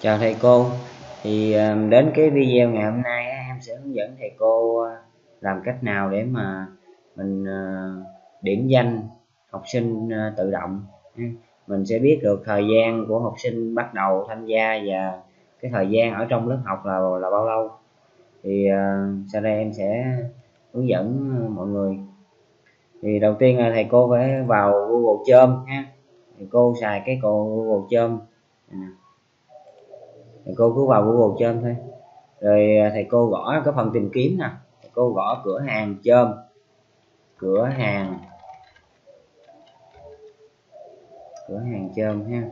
chào thầy cô. Thì ờ, đến cái video ngày hôm nay em sẽ hướng dẫn thầy cô ờ, làm cách nào để mà mình ờ, điểm danh học sinh tự động. Ừ. Mình sẽ biết được thời gian của học sinh bắt đầu tham gia và cái thời gian ở trong lớp học là là bao lâu. Thì sau đây em sẽ hướng dẫn mọi người. Thì đầu tiên là thầy cô phải vào Google Chrome ha. Thầy cô xài cái Google Chrome. À thầy cô cứ vào google chôm thôi. Rồi à, thầy cô gõ cái phần tìm kiếm nè. Thầy cô gõ cửa hàng chôm. Cửa hàng. Cửa hàng chôm ha.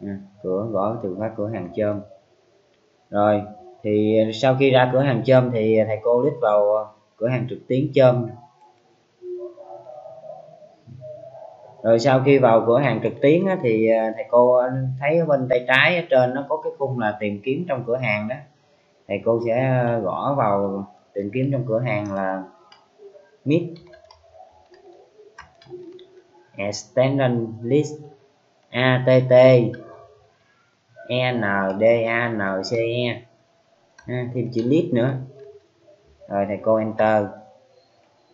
Nè, cửa gõ từ khóa cửa hàng chôm. Rồi thì sau khi ra cửa hàng chôm thì thầy cô click vào cửa hàng trực tuyến chôm rồi sau khi vào cửa hàng trực tuyến á, thì à, thầy cô thấy ở bên tay trái ở trên nó có cái khung là tìm kiếm trong cửa hàng đó. Thầy cô sẽ à, gõ vào tìm kiếm trong cửa hàng là mid extension list att endance thêm chữ list nữa. Rồi thầy cô enter.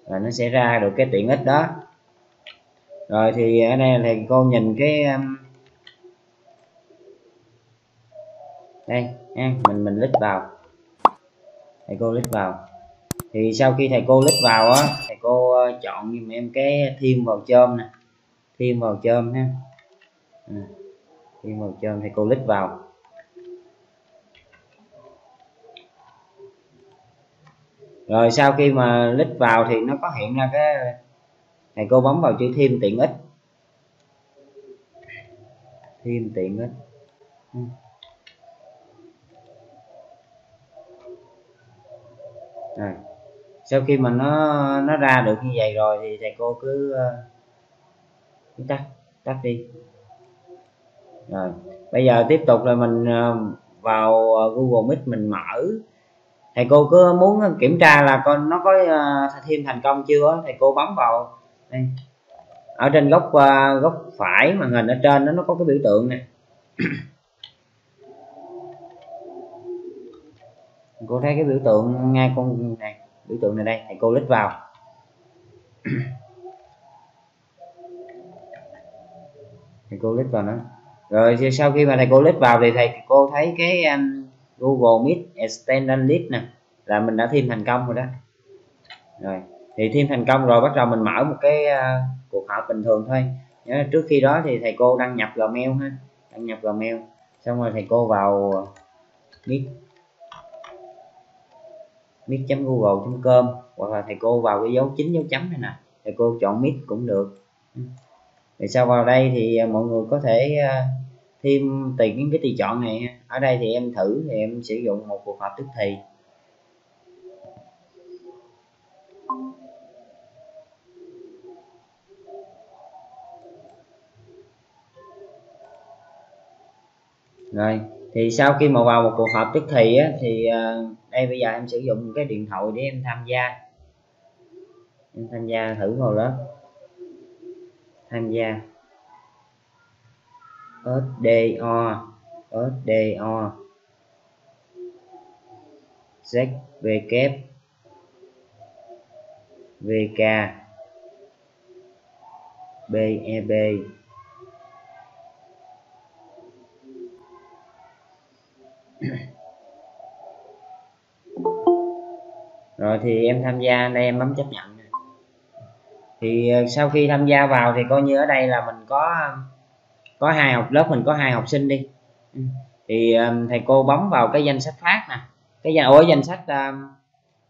Và nó sẽ ra được cái tiện ích đó rồi thì ở đây thì cô nhìn cái um, đây nha mình mình lít vào. Thầy cô lít vào. Thì sau khi thầy cô lít vào á thầy cô ờ, chọn giùm em cái thêm vào chôm nè. Thêm vào chôm ha. À, thêm vào chôm thầy cô lít vào. Rồi sau khi mà lít vào thì nó có hiện ra cái thầy cô bấm vào chữ thêm tiện ích. Thêm tiện ích. Rồi sau khi mà nó nó ra được như vậy rồi thì thầy cô cứ, ờ, cứ tắt tắt đi. Rồi bây giờ tiếp tục là mình ờ, vào ờ, Google Meet mình mở. Thầy cô cứ muốn kiểm tra là con nó có thêm thành công chưa? Thầy cô bấm vào đây. Ở trên góc uh, góc phải màn hình ở trên đó nó có cái biểu tượng nè. Cô thấy cái biểu tượng ngay con này biểu tượng này đây thầy cô lít vào. Thầy cô lít vào nó. Rồi sau khi mà thầy cô lít vào thì thầy cô thấy cái um, Google Meet Extended List nè là mình đã thêm thành công rồi đó. Rồi thì thêm thành công rồi bắt đầu mình mở một cái uh, cuộc họp bình thường thôi. Nhớ, trước khi đó thì thầy cô đăng nhập gmail ha đăng nhập gmail xong rồi thầy cô vào meet meet.google.com hoặc là thầy cô vào cái dấu chính dấu chấm này nè thầy cô chọn meet cũng được. Thì sau vào đây thì mọi người có thể à, thêm tùy những cái tùy chọn này ở đây thì em thử thì em sử dụng một cuộc họp tức thì. Rồi thì sau khi mà vào một cuộc họp tức thì á, thì ờ, đây bây giờ em sử dụng cái điện thoại để em tham gia. Em tham gia thử vào đó tham gia. SDO SDO ZW VK BEB rồi thì em tham gia đây em bấm chấp nhận. Thì ờ, sau khi tham gia vào thì coi như ở đây là mình có có hai học lớp, mình có hai học sinh đi. Ừ. Thì thầy cô bấm vào cái danh sách phát nè. Cái danh, ủa, danh sách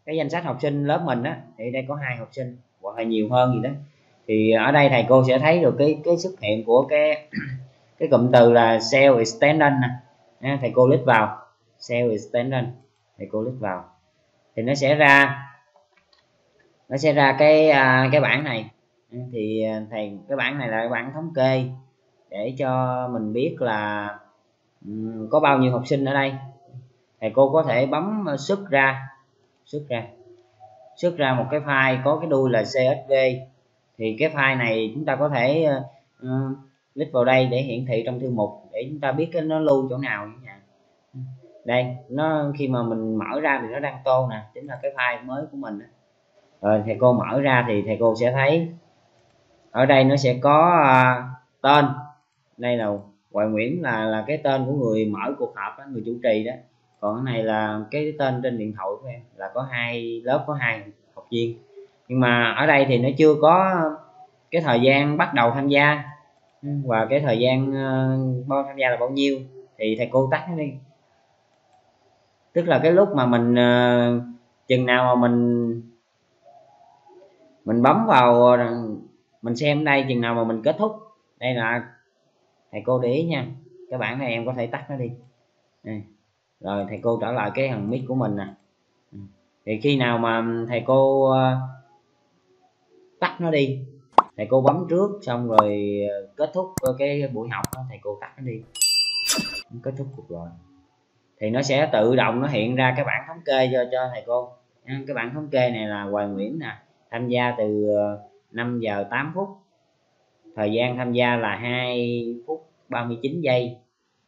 cái danh sách học sinh lớp mình á, thì đây có hai học sinh, hoặc là nhiều hơn gì đó. Thì ở đây thầy cô sẽ thấy được cái cái xuất hiện của cái cái cụm từ là cell extension nè. Thầy cô click vào. Cell extension thầy cô click vào thì nó sẽ ra nó sẽ ra cái à, cái bảng này. Thì à, thầy cái bảng này là cái bảng thống kê để cho mình biết là um, có bao nhiêu học sinh ở đây. Thầy cô có thể bấm xuất ra xuất ra xuất ra một cái file có cái đuôi là csv thì cái file này chúng ta có thể uh, click vào đây để hiển thị trong thư mục để chúng ta biết cái nó lưu chỗ nào đây nó khi mà mình mở ra thì nó đang tô nè chính là cái file mới của mình rồi thầy cô mở ra thì thầy cô sẽ thấy. Ở đây nó sẽ có uh, tên. Đây là Hoài Nguyễn là là cái tên của người mở cuộc họp đó, người chủ trì đó. Còn cái này là cái tên trên điện thoại của em là có hai lớp có hai học viên. Nhưng mà ở đây thì nó chưa có cái thời gian bắt đầu tham gia. Và cái thời gian uh, bao tham gia là bao nhiêu thì thầy cô tắt nó đi tức là cái lúc mà mình uh, chừng nào mà mình mình bấm vào ờ, mình xem đây chừng nào mà mình kết thúc. Đây là thầy cô để ý nha. Các bạn này em có thể tắt nó đi. Đây. rồi thầy cô trở lại cái thằng mic của mình nè. Ừ. Thì khi nào mà thầy cô ờ, tắt nó đi thầy cô bấm trước xong rồi kết thúc cái buổi học đó, thầy cô tắt nó đi. Kết thúc cuộc gọi thì nó sẽ tự động nó hiện ra cái bảng thống kê cho cho thầy cô. Cái bảng thống kê này là Hoài Nguyễn nè, tham gia từ ờ, 5 giờ 8 phút. Thời gian tham gia là 2 phút 39 giây.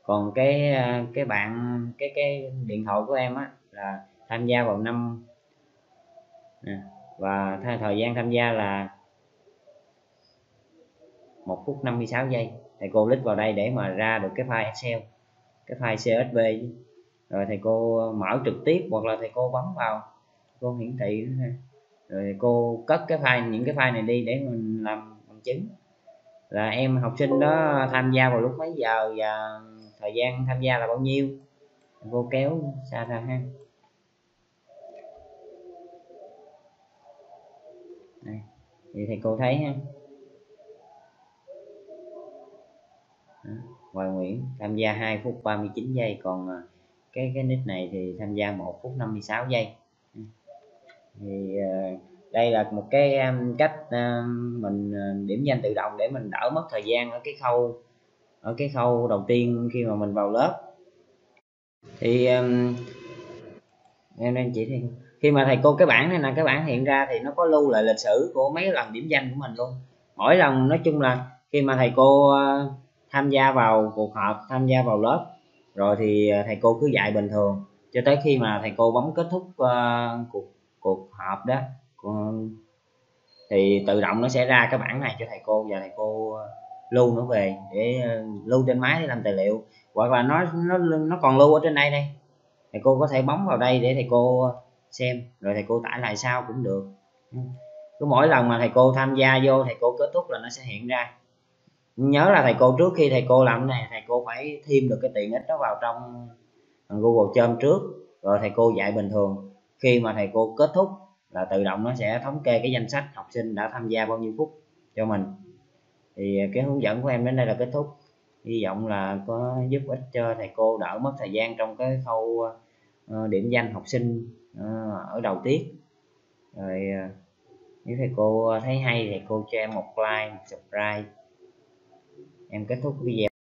Còn cái ờ, cái bạn, cái cái điện thoại của em á, là tham gia vào năm và thời gian tham gia là một phút 56 giây. Thầy cô click vào đây để mà ra được cái file Excel, cái file CSV rồi thầy cô ờ, mở trực tiếp hoặc là thầy cô bấm vào, cô hiển thị rồi cô cất cái file, những cái file này đi để mình làm bằng chứng. Là em học sinh đó tham gia vào lúc mấy giờ và thời gian tham gia là bao nhiêu? Cô kéo xa ra ha. Đây, thì thầy cô thấy ha. Hoài Nguyễn tham gia 2 phút 39 giây, còn à, cái cái nick này thì tham gia 1 phút 56 giây. Thì ờ, đây là một cái um, cách um, mình ờ, điểm danh tự động để mình đỡ mất thời gian ở cái khâu, ở cái khâu đầu tiên khi mà mình vào lớp. Thì um, em đang chỉ thì khi mà thầy cô, cái bảng này là cái bảng hiện ra thì nó có lưu lại lịch sử của mấy lần điểm danh của mình luôn. Mỗi lần, nói chung là khi mà thầy cô ờ, tham gia vào cuộc họp, tham gia vào lớp rồi thì ờ, thầy cô cứ dạy bình thường. Cho tới khi mà thầy cô bấm kết thúc uh, cuộc cuộc họp đó thì tự động nó sẽ ra cái bảng này cho thầy cô và thầy cô ờ, lưu nó về để lưu trên máy để làm tài liệu. Hoặc là nó nó nó còn lưu ở trên đây đây. Thầy cô có thể bấm vào đây để thầy cô xem rồi thầy cô tải lại sau cũng được. Cứ mỗi lần mà thầy cô tham gia vô thầy cô kết thúc là nó sẽ hiện ra nhớ là thầy cô trước khi thầy cô làm cái này, thầy cô phải thêm được cái tiện ích đó vào trong Google Chrome trước, rồi thầy cô dạy bình thường. Khi mà thầy cô kết thúc là tự động nó sẽ thống kê cái danh sách học sinh đã tham gia bao nhiêu phút cho mình. Thì cái hướng dẫn của em đến đây là kết thúc. Hy vọng là có giúp ích cho thầy cô đỡ mất thời gian trong cái khâu ờ, điểm danh học sinh ờ, ở đầu tiết. Rồi ờ, nếu thầy cô thấy hay thì cô cho em một like, một subscribe em kết thúc video.